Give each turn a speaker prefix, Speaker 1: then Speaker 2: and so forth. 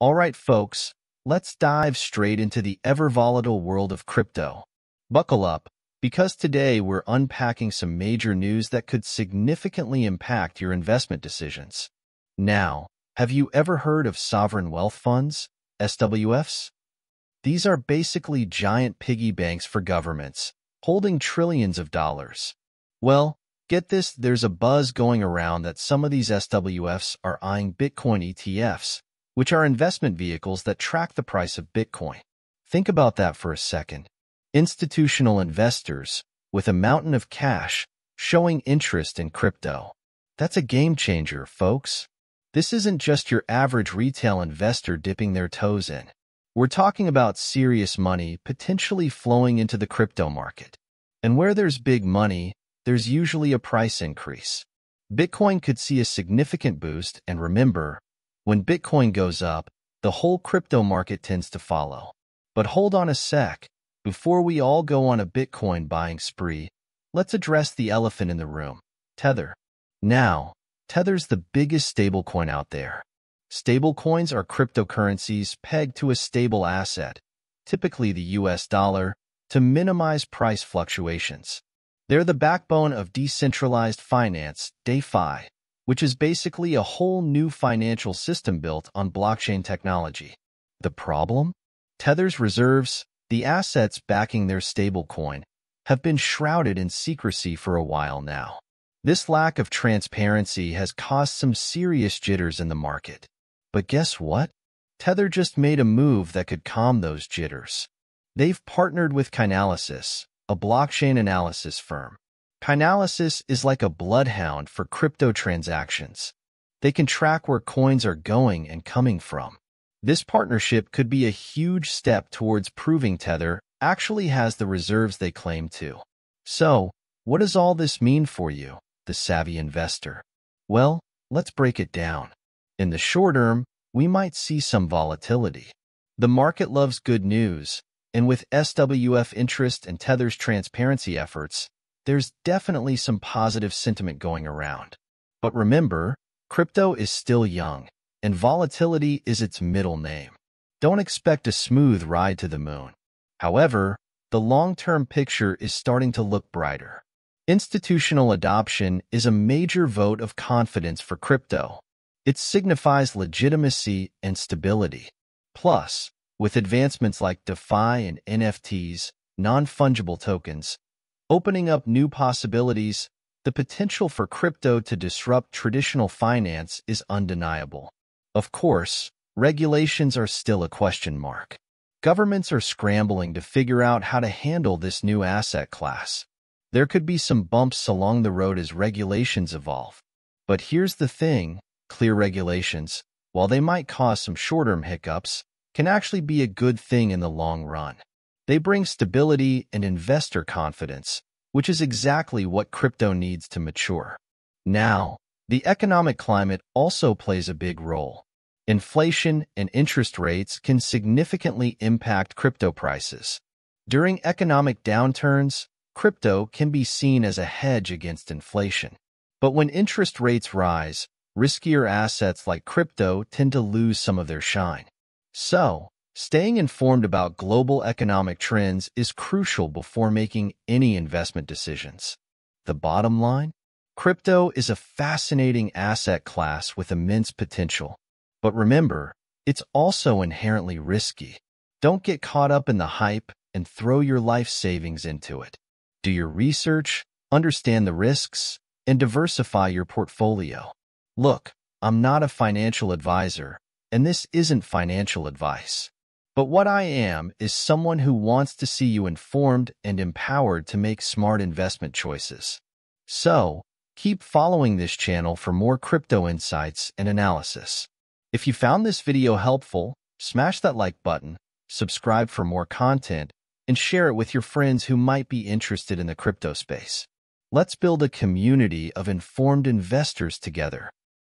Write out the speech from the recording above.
Speaker 1: All right, folks, let's dive straight into the ever-volatile world of crypto. Buckle up, because today we're unpacking some major news that could significantly impact your investment decisions. Now, have you ever heard of sovereign wealth funds, SWFs? These are basically giant piggy banks for governments, holding trillions of dollars. Well, get this, there's a buzz going around that some of these SWFs are eyeing Bitcoin ETFs, which are investment vehicles that track the price of Bitcoin. Think about that for a second. Institutional investors, with a mountain of cash, showing interest in crypto. That's a game changer, folks. This isn't just your average retail investor dipping their toes in. We're talking about serious money potentially flowing into the crypto market. And where there's big money, there's usually a price increase. Bitcoin could see a significant boost, and remember, when Bitcoin goes up, the whole crypto market tends to follow. But hold on a sec. Before we all go on a Bitcoin buying spree, let's address the elephant in the room, Tether. Now, Tether's the biggest stablecoin out there. Stablecoins are cryptocurrencies pegged to a stable asset, typically the US dollar, to minimize price fluctuations. They're the backbone of decentralized finance, DeFi, which is basically a whole new financial system built on blockchain technology. The problem? Tether's reserves, the assets backing their stablecoin, have been shrouded in secrecy for a while now. This lack of transparency has caused some serious jitters in the market. But guess what? Tether just made a move that could calm those jitters. They've partnered with Chainalysis, a blockchain analysis firm. Chainalysis is like a bloodhound for crypto transactions. They can track where coins are going and coming from. This partnership could be a huge step towards proving Tether actually has the reserves they claim to. So, what does all this mean for you? the savvy investor? Well, let's break it down. In the short term, we might see some volatility. The market loves good news, and with SWF interest and Tether's transparency efforts, there's definitely some positive sentiment going around. But remember, crypto is still young, and volatility is its middle name. Don't expect a smooth ride to the moon. However, the long-term picture is starting to look brighter. Institutional adoption is a major vote of confidence for crypto. It signifies legitimacy and stability. Plus, with advancements like DeFi and NFTs, non-fungible tokens, opening up new possibilities, the potential for crypto to disrupt traditional finance is undeniable. Of course, regulations are still a question mark. Governments are scrambling to figure out how to handle this new asset class. There could be some bumps along the road as regulations evolve. But here's the thing, clear regulations, while they might cause some short-term hiccups, can actually be a good thing in the long run. They bring stability and investor confidence, which is exactly what crypto needs to mature. Now, the economic climate also plays a big role. Inflation and interest rates can significantly impact crypto prices. During economic downturns, Crypto can be seen as a hedge against inflation. But when interest rates rise, riskier assets like crypto tend to lose some of their shine. So, staying informed about global economic trends is crucial before making any investment decisions. The bottom line? Crypto is a fascinating asset class with immense potential. But remember, it's also inherently risky. Don't get caught up in the hype and throw your life savings into it. Do your research, understand the risks, and diversify your portfolio. Look, I'm not a financial advisor, and this isn't financial advice. But what I am is someone who wants to see you informed and empowered to make smart investment choices. So, keep following this channel for more crypto insights and analysis. If you found this video helpful, smash that like button, subscribe for more content, and share it with your friends who might be interested in the crypto space. Let's build a community of informed investors together.